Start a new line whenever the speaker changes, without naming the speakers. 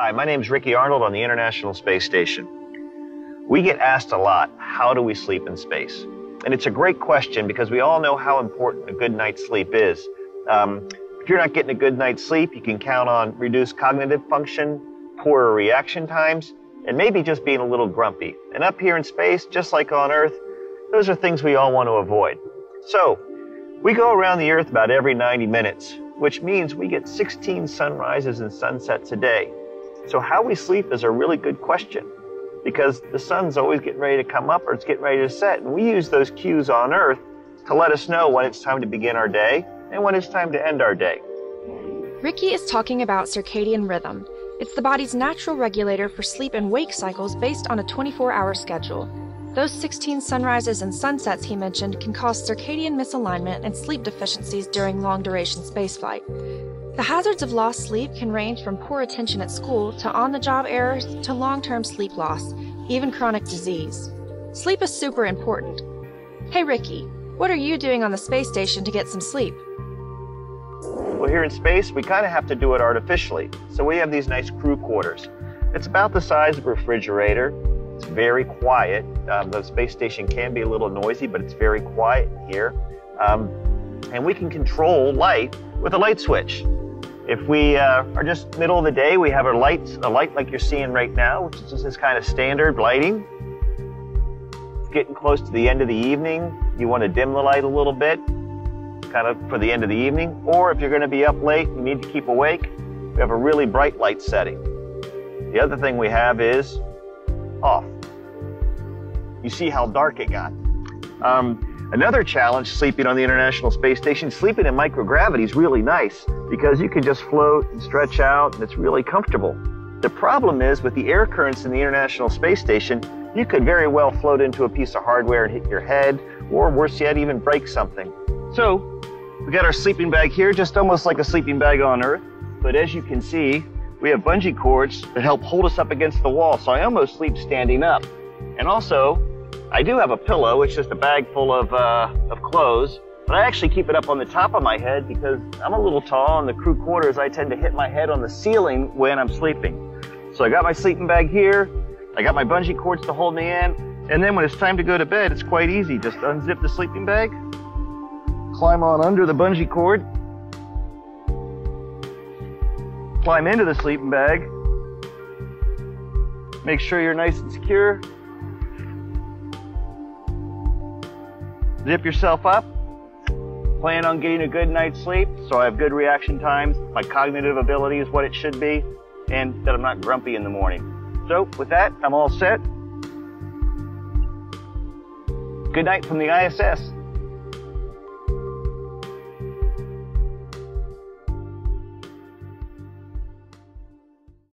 Hi, my name is Ricky Arnold on the International Space Station. We get asked a lot, how do we sleep in space? And it's a great question because we all know how important a good night's sleep is. Um, if you're not getting a good night's sleep, you can count on reduced cognitive function, poorer reaction times, and maybe just being a little grumpy. And up here in space, just like on Earth, those are things we all want to avoid. So, we go around the Earth about every 90 minutes, which means we get 16 sunrises and sunsets a day. So how we sleep is a really good question because the sun's always getting ready to come up or it's getting ready to set. And we use those cues on Earth to let us know when it's time to begin our day and when it's time to end our day.
Ricky is talking about circadian rhythm. It's the body's natural regulator for sleep and wake cycles based on a 24 hour schedule. Those 16 sunrises and sunsets he mentioned can cause circadian misalignment and sleep deficiencies during long duration spaceflight. The hazards of lost sleep can range from poor attention at school to on the job errors to long term sleep loss, even chronic disease. Sleep is super important. Hey Ricky, what are you doing on the space station to get some sleep?
Well, here in space, we kind of have to do it artificially. So we have these nice crew quarters. It's about the size of a refrigerator. It's very quiet. Um, the space station can be a little noisy, but it's very quiet here. Um, and we can control light with a light switch. If we uh, are just middle of the day, we have a light, a light like you're seeing right now, which is just this kind of standard lighting. Getting close to the end of the evening. You want to dim the light a little bit, kind of for the end of the evening. Or if you're going to be up late, you need to keep awake, we have a really bright light setting. The other thing we have is off. You see how dark it got. Um, Another challenge sleeping on the International Space Station, sleeping in microgravity is really nice because you can just float and stretch out and it's really comfortable. The problem is with the air currents in the International Space Station, you could very well float into a piece of hardware and hit your head, or worse yet, even break something. So, we got our sleeping bag here, just almost like a sleeping bag on Earth. But as you can see, we have bungee cords that help hold us up against the wall, so I almost sleep standing up. And also, I do have a pillow. It's just a bag full of, uh, of clothes. But I actually keep it up on the top of my head because I'm a little tall in the crew quarters. I tend to hit my head on the ceiling when I'm sleeping. So I got my sleeping bag here. I got my bungee cords to hold me in. And then when it's time to go to bed, it's quite easy. Just unzip the sleeping bag, climb on under the bungee cord, climb into the sleeping bag, make sure you're nice and secure, Zip yourself up. Plan on getting a good night's sleep so I have good reaction times, my cognitive ability is what it should be, and that I'm not grumpy in the morning. So with that, I'm all set. Good night from the ISS.